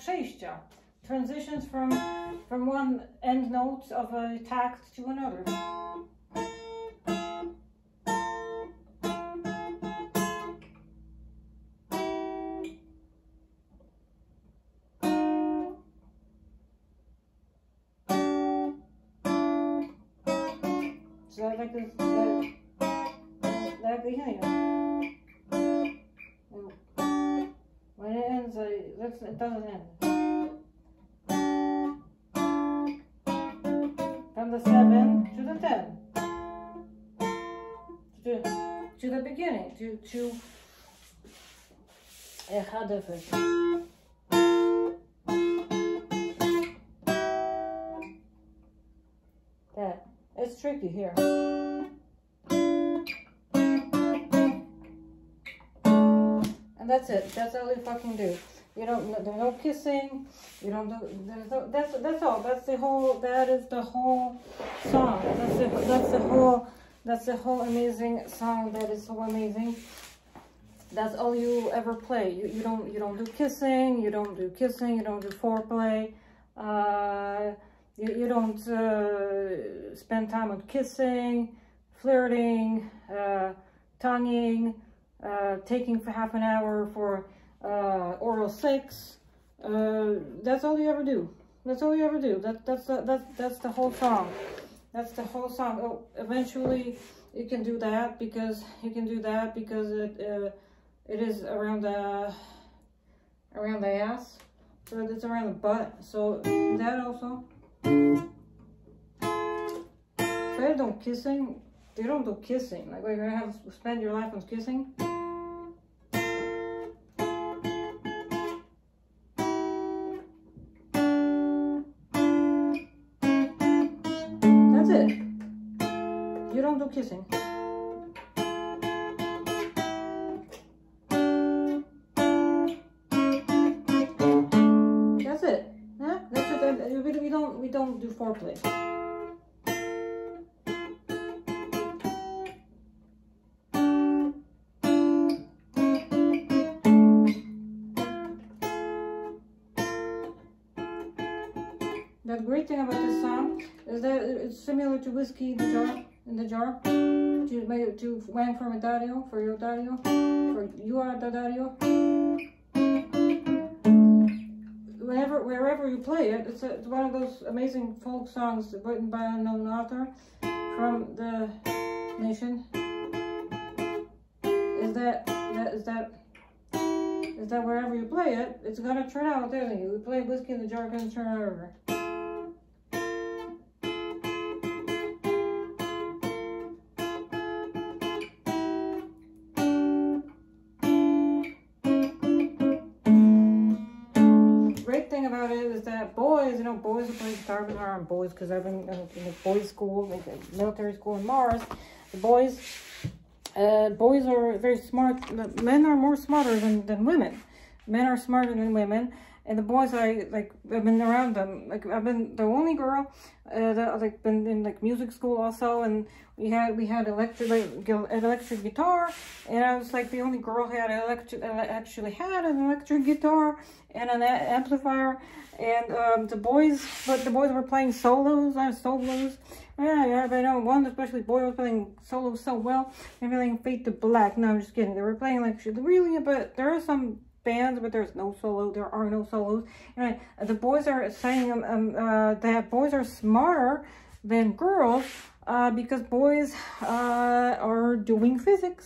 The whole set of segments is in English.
przejścia. Transitions from, from one end note of a tact to another. So like this, like, like the beginning. I, that's, it doesn't end. From the seven to the ten. To, to the beginning, to, to a hadafet. That, it's tricky here. And that's it. That's all you fucking do. You don't. There's no kissing. You don't do. There's no. That's that's all. That's the whole. That is the whole song. That's the. That's the whole. That's the whole amazing song. That is so amazing. That's all you ever play. You you don't you don't do kissing. You don't do kissing. You don't do foreplay. Uh, you you don't uh, spend time on kissing, flirting, uh, tonguing uh, taking for half an hour for uh, oral sex. Uh, that's all you ever do. That's all you ever do. That that's the, that that's the whole song. That's the whole song. Oh, eventually you can do that because you can do that because it uh, it is around the around the ass. So it's around the butt. So that also. They don't kissing. They don't do kissing. Like, you're gonna have to spend your life on kissing. Don't do kissing. That's it. Huh? That's it. We we don't we don't do foreplay. The great thing about this song is that it's similar to whiskey the jar. In the jar, to make to wang for Dario, for your Dario, for you are the Dario. Whenever, wherever you play it, it's, a, it's one of those amazing folk songs written by an unknown author from the nation. Is that that is that is that wherever you play it, it's gonna turn out, it? We play whiskey in the jar, gonna turn out over. Thing about it is that boys, you know, boys who play guitar with are boys because I've been in, a boys' school, like military school in Mars. The boys, uh, boys are very smart. Men are more smarter than, than women. Men are smarter than women. And the boys, I like, I've been around them. Like, I've been the only girl uh, that like been in like music school also, and we had we had electric like, an electric guitar, and I was like the only girl who had electric uh, actually had an electric guitar and an amplifier, and um, the boys, but the boys were playing solos, uh, solos. Yeah, yeah, but I know one especially boy was playing solos so well. Were playing Fade to Black. No, I'm just kidding. They were playing like really, but there are some bands, but there's no solo. There are no solos. The boys are saying um, um uh, that boys are smarter than girls uh, because boys uh, are doing physics.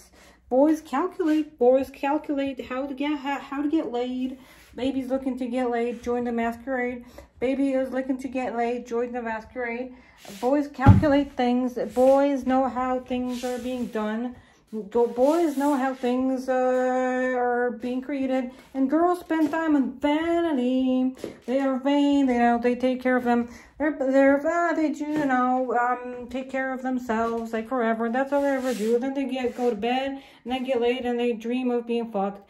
Boys calculate. Boys calculate how to get how, how to get laid. Baby's looking to get laid. Join the masquerade. Baby is looking to get laid. Join the masquerade. Boys calculate things. Boys know how things are being done. Boys know how things uh, are being created, and girls spend time on vanity. They are vain. They know they take care of them. They're they're ah, they do you know um take care of themselves like forever. That's all they ever do. Then they get go to bed and then get laid and they dream of being fucked.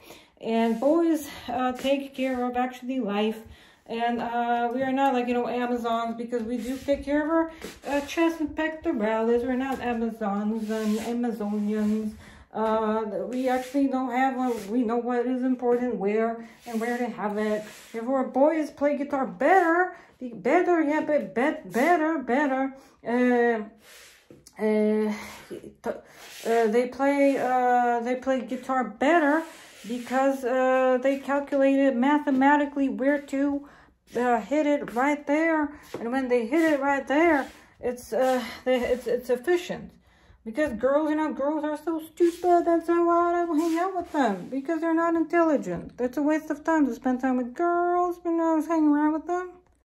And boys uh, take care of actually life. And uh, we are not like, you know, Amazons because we do take care of our uh, chest and pectoralis. We're not Amazons and Amazonians. Uh, we actually don't have one. We know what is important, where and where to have it. If our boys play guitar better, better, yeah, but bet, better, better. Uh, uh, uh, they play uh, they play guitar better because uh, they calculated mathematically where to uh, hit it right there, and when they hit it right there, it's uh, they, it's it's efficient. Because girls, you know, girls are so stupid, That's why I don't hang out with them because they're not intelligent. It's a waste of time to spend time with girls, you know, hang around with them.